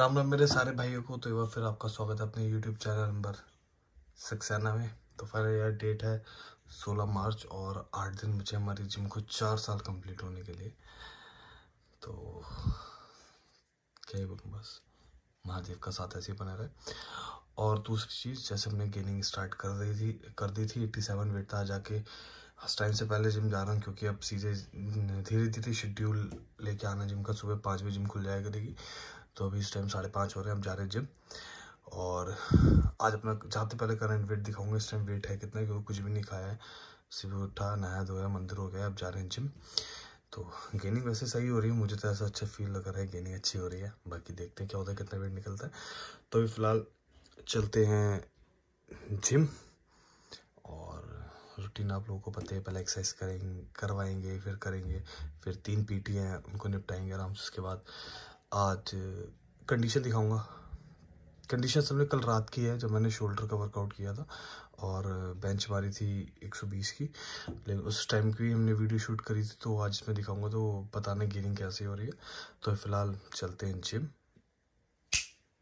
राम राम मेरे सारे भाइयों को तो एक बार फिर आपका स्वागत है अपने यूट्यूब चैनल नंबर सक्सेना में। तो फिर यार डेट है 16 मार्च और आठ दिन बचे हमारी जिम को चार साल कंप्लीट होने के लिए। तो क्या ही बोलूँ, बस महादेव का साथ ऐसे ही बना रहे और दूसरी चीज़, जैसे हमने गेनिंग स्टार्ट कर दी थी, कर दी थी एट्टी सेवन वेट था, जाके उस टाइम से पहले जिम जा रहा हूँ, क्योंकि अब सीधे धीरे धीरे शेड्यूल लेके आना जिम का सुबह पाँच बजे जिम खुल जाएगा करेगी। तो अभी इस टाइम साढ़े पाँच हो रहे हैं, हम जा रहे हैं जिम और आज अपना जाते पहले करंट वेट दिखाऊँगा, इस टाइम वेट है कितना, क्योंकि कुछ भी नहीं खाया है। सुबह उठा, नहाया धोया, मंदिर हो गया, अब जा रहे हैं जिम तो गेनिंग वैसे सही हो रही है, मुझे तो ऐसा अच्छा फील लग रहा है गेनिंग अच्छी हो रही है। बाकी देखते हैं क्या होता है, कितना वेट निकलता है। तो अभी फ़िलहाल चलते हैं जिम और रूटीन आप लोगों को पता है, पहले एक्सरसाइज करेंगे, करवाएँगे, फिर करेंगे, फिर तीन पीटी हैं, उनको निपटाएँगे आराम से, उसके बाद आज कंडीशन दिखाऊँगा। कंडीशन सबने कल रात की है, जब मैंने शोल्डर का वर्कआउट किया था और बेंच मारी थी 120 की। लेकिन उस टाइम की हमने वीडियो शूट करी थी तो आज मैं दिखाऊँगा तो बताने गेनिंग कैसे हो रही है। तो फ़िलहाल चलते हैं जिम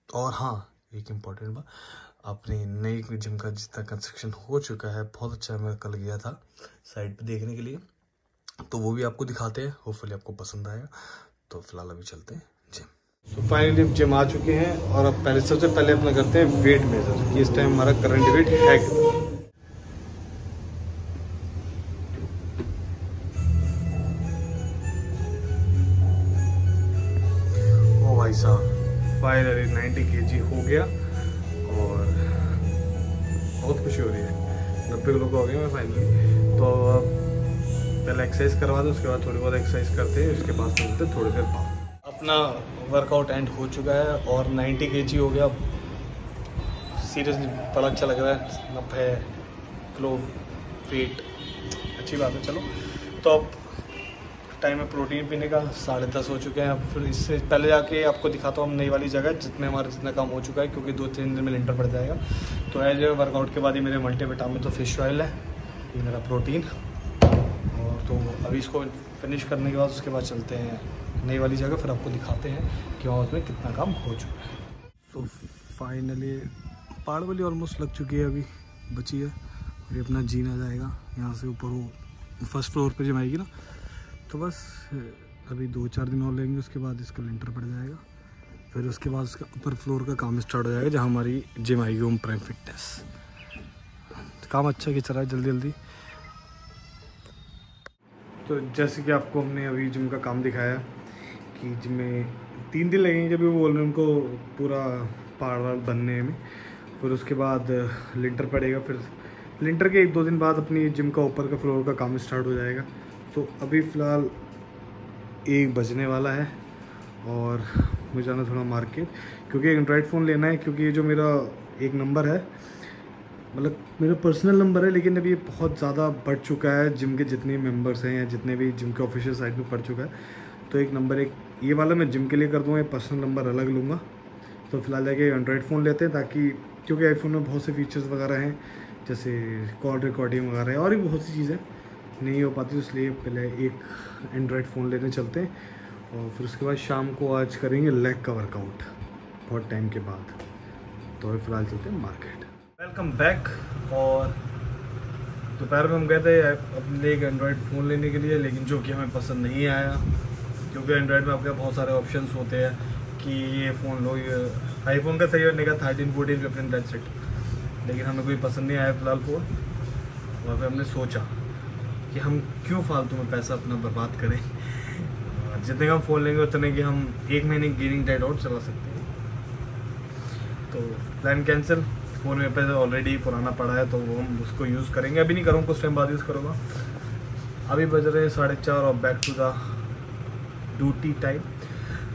और हाँ एक इंपॉर्टेंट बात, अपनी नई जिम का जितना कंस्ट्रक्शन हो चुका है, बहुत अच्छा मैं कल गया था साइड पर देखने के लिए। तो वो भी आपको दिखाते हैं होपफुली आपको पसंद आएगा तो फ़िलहाल अभी चलते हैं। तो फाइनली हम जिम आ चुके हैं और अब पहले सबसे पहले अपना करते हैं वेट मेजर कि इस टाइम हमारा करंट वेट है कितना भाई साहब। फाइनली 90 केजी हो गया और बहुत खुशी हो रही है। नब्बे किलो का हो गया मैं फाइनली तो पहले एक्सरसाइज करवा दो उसके बाद थोड़ी बहुत एक्सरसाइज करते हैं उसके बाद चलते थोड़ी देर बाद। अपना वर्कआउट एंड हो चुका है और 90 के हो गया। सीरियसली बड़ा अच्छा लग रहा है। नब्बे किलो वेट अच्छी बात है, चलो। तो अब टाइम है प्रोटीन पीने का साढ़े दस हो चुके हैं। अब फिर इससे पहले जाके आपको दिखाता हूँ हम नई वाली जगह जितने हमारा जितना काम हो चुका है, क्योंकि दो तीन दिन में लिंटर पड़ जाएगा। तो एज वर्कआउट के बाद ही मेरे मल्टी विटामिन तो फ़िश ऑयल है। ये मेरा प्रोटीन तो अभी इसको फिनिश करने के बाद उसके बाद चलते हैं। नई वाली जगह फिर आपको दिखाते हैं कि वहाँ उसमें कितना काम हो चुका है। तो फाइनली पहाड़ वाली ऑलमोस्ट लग चुकी है अभी। बची है। और ये अपना जीना जाएगा। यहाँ से ऊपर वो फ़र्स्ट फ्लोर पे जमाएगी ना तो बस, अभी दो चार दिन और लेंगे, उसके बाद इसका लेंटर पड़ जाएगा। फिर उसके बाद उसका अपर फ्लोर का काम स्टार्ट हो जाएगा, जहाँ हमारी जिम आएगी ओम प्राइम फिटनेस काम अच्छा चल रहा है जल्दी जल्दी तो जैसे कि आपको हमने अभी जिम का काम दिखाया कि जिम में तीन दिन लगेंगे जब वो बोल रहे हैं उनको पूरा पहाड़ वाड़ बनने में। फिर उसके बाद लिंटर पड़ेगा। फिर लिंटर के एक दो दिन बाद अपनी जिम का ऊपर का फ्लोर का काम स्टार्ट हो जाएगा। तो अभी फ़िलहाल एक बजने वाला है और मुझे जाना थोड़ा मार्केट, क्योंकि एंड्रॉयड फ़ोन लेना है, क्योंकि ये जो मेरा एक नंबर है मतलब मेरा पर्सनल नंबर है, लेकिन अभी ये बहुत ज़्यादा बढ़ चुका है जिम के जितने मेंबर्स हैं या जितने भी जिम के ऑफिशियल साइट में पड़ चुका है। तो एक नंबर एक ये वाला मैं जिम के लिए कर दूँगा ये पर्सनल नंबर अलग लूँगा। तो फ़िलहाल जाके एंड्रॉयड फ़ोन लेते हैं, ताकि क्योंकि आईफोन में बहुत से फीचर्स वगैरह हैं, जैसे कॉल रिकॉर्डिंग वगैरह है, और भी बहुत सी चीज़ें नहीं हो पाती, इसलिए पहले एक एंड्रॉयड फ़ोन लेने चलते हैं, और फिर उसके बाद शाम को आज करेंगे लेग का वर्कआउट बहुत टाइम के बाद। तो फ़िलहाल चलते हैं मार्केट वेलकम बैक और दोपहर में हम गए थे अपने एक एंड्रॉयड फ़ोन लेने के लिए, लेकिन जो कि हमें पसंद नहीं आया, क्योंकि एंड्रॉयड में आपके बहुत सारे ऑप्शंस होते हैं कि ये फ़ोन लो, ये आईफोन का सही होने का thirteen fourteen fifteen that set लेकिन हमें कोई पसंद नहीं आया फ़िलहाल फ़ोन और फिर हमने सोचा कि हम क्यों फालतू में पैसा अपना बर्बाद करें। जितने का हम फ़ोन लेंगे, उतने की हम एक महीने गेमिंग डाइट आउट चला सकते हैं। तो प्लान कैंसिल फ़ोन में पैसे ऑलरेडी पुराना पड़ा है तो वो हम उसको यूज़ करेंगे। अभी नहीं करूँगा कुछ टाइम बाद यूज़ करूँगा। अभी बज रहे हैं साढ़े चार और back to the duty time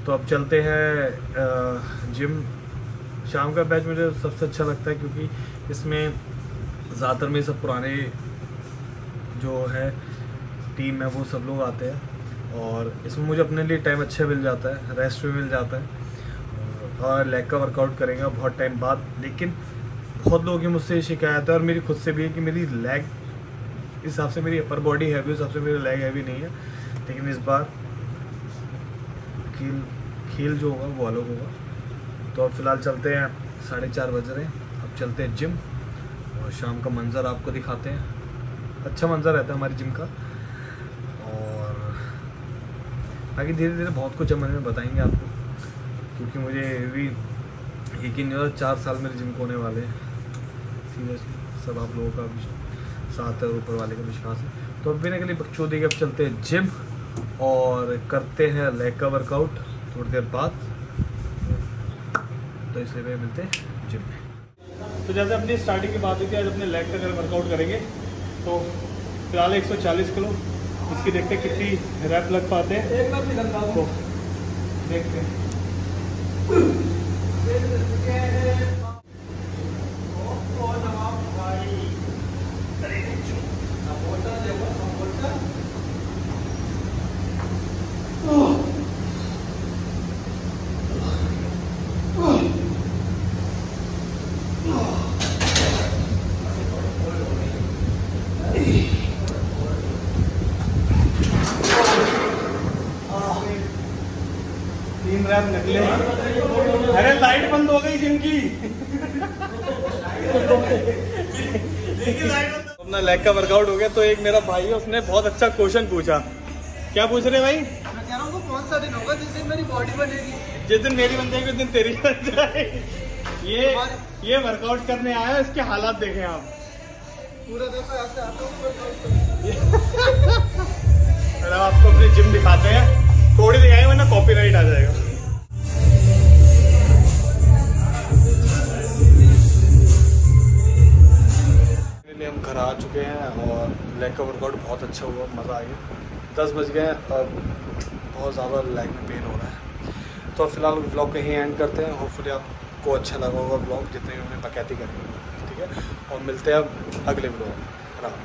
तो अब चलते हैं जिम शाम का बैच मुझे सबसे अच्छा लगता है, क्योंकि इसमें ज़्यादातर में सब पुराने जो है टीम है, वो सब लोग आते हैं। और इसमें मुझे अपने लिए टाइम अच्छा मिल जाता है रेस्ट भी मिल जाता है। और लेग का वर्कआउट करेंगे बहुत टाइम बाद। लेकिन बहुत लोगों की मुझसे शिकायत है और मेरी खुद से भी है कि मेरी लेग इस हिसाब से मेरी अपर बॉडी हैवी उस हिसाब से मेरी लेग हैवी नहीं है। लेकिन इस बार खेल खेल जो होगा, वो अलग होगा। तो अब फ़िलहाल चलते हैं, साढ़े चार बज रहे हैं। अब चलते हैं जिम और शाम का मंज़र आपको दिखाते हैं। अच्छा मंज़र रहता है हमारी जिम का। और बाकी धीरे धीरे बहुत कुछ अमल में बताएँगे आपको, क्योंकि मुझे भी यकीन नहीं होता चार साल मेरे जिम को होने वाले हैं। सीरियसली सब आप लोगों का साथ है ऊपर वाले का विश्वास है। तो अब बिना के लिए बकचोदी के अब चलते हैं जिम और करते हैं लेग का वर्कआउट थोड़ी देर बाद। तो इसलिए मिलते हैं जिम में। तो जैसे अपनी स्टार्टिंग की बात हुई थी आज अपने लेग का अगर वर्कआउट करेंगे तो फ़िलहाल 140 किलो। इसकी देखते हैं कितनी रैप लग पाते हैं। तो देखते हैं। तीन निकले अरे लाइट बंद हो गई जिम की अपना लेग का वर्कआउट हो गया तो एक मेरा भाई है उसने बहुत अच्छा क्वेश्चन पूछा। क्या पूछ रहे भाई? मैं कह रहा हूँ कौन सा दिन होगा जिस दिन मेरी बॉडी बनेगी? जिस दिन मेरी बन जाएगी उस दिन तेरी बन जाएगी। ये ये वर्कआउट करने आया है इसके हालात देखें आप। पूरा देखो ऐसे आपको अपनी जिम दिखाते हैं। थोड़ी दिखाएँगे वरना कॉपीराइट आ जाएगा। घर आ चुके हैं और लेग का वर्कआउट बहुत अच्छा हुआ, मज़ा आ गया। दस बज गए अब बहुत ज़्यादा लेग में पेन हो रहा है। तो फ़िलहाल ब्लॉग कहीं एंड करते हैं। होपफुली आपको अच्छा लगा होगा ब्लॉग जितने भी हमने पकैती करी। ठीक है? और मिलते हैं अब अगले blog Ram.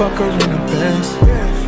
Fuck her in a Benz.